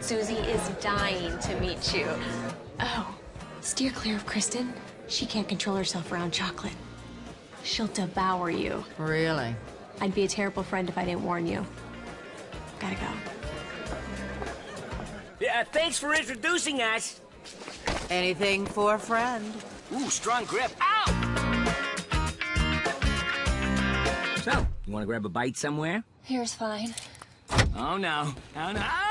Susie is dying to meet you. Oh, steer clear of Kristen. She can't control herself around chocolate. She'll devour you. Really? I'd be a terrible friend if I didn't warn you. Gotta go. Yeah, thanks for introducing us. Anything for a friend. Ooh, strong grip. Ow! So, you want to grab a bite somewhere? Here's fine. Oh, no. Oh, no.